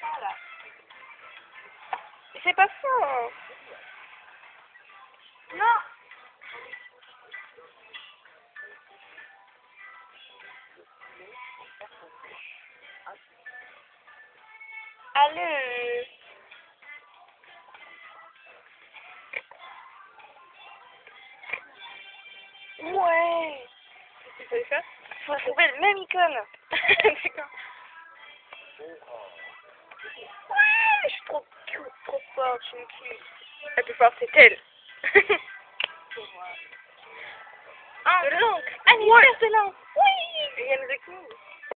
ça. C'est pas faux. Non Allez. Ouais. Tu peux le faire Faut trouver le même icône. D'accord. Ouais, je suis trop cute, trop forte, je suis une cute. La plus forte, c'est elle. Ah, de l'encre. Anniversaire de l'encre. Oui. Elle nous écoute.